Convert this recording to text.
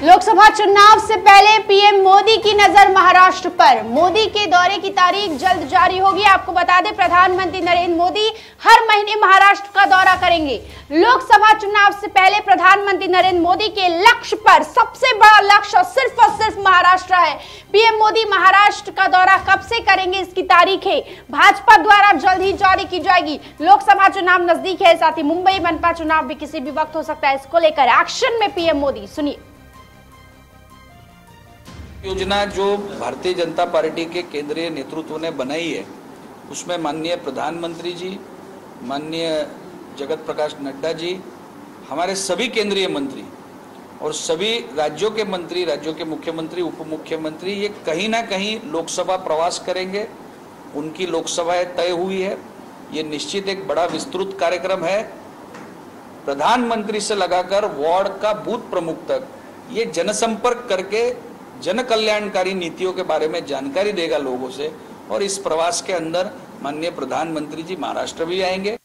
लोकसभा चुनाव से पहले पीएम मोदी की नज़र महाराष्ट्र पर। मोदी के दौरे की तारीख जल्द जारी होगी। आपको बता दें, प्रधानमंत्री नरेंद्र मोदी हर महीने महाराष्ट्र का दौरा करेंगे। लोकसभा चुनाव से पहले प्रधानमंत्री नरेंद्र मोदी के लक्ष्य पर सबसे बड़ा लक्ष्य सिर्फ़ और सिर्फ़ महाराष्ट्र है। पीएम मोदी महाराष्ट्र का दौरा कब से करेंगे, इसकी तारीखें भाजपा द्वारा जल्द ही जारी की जाएगी। लोकसभा चुनाव नज़दीक है, साथ ही मुंबई मनपा चुनाव भी किसी भी वक्त हो सकता है। इसको लेकर एक्शन में पीएम मोदी। सुनिए। योजना जो भारतीय जनता पार्टी के केंद्रीय नेतृत्व ने बनाई है, उसमें माननीय प्रधानमंत्री जी, माननीय जगत प्रकाश नड्डा जी, हमारे सभी केंद्रीय मंत्री और सभी राज्यों के मंत्री, राज्यों के मुख्यमंत्री उप मुख्यमंत्री ये कहीं ना कहीं लोकसभा प्रवास करेंगे। उनकी लोकसभाएँ तय हुई है। ये निश्चित एक बड़ा विस्तृत कार्यक्रम है। प्रधानमंत्री से लगाकर वार्ड का बूथ प्रमुख तक ये जनसंपर्क करके जन कल्याणकारी नीतियों के बारे में जानकारी देगा लोगों से और इस प्रवास के अंदर माननीय प्रधानमंत्री जी महाराष्ट्र भी आएँगे।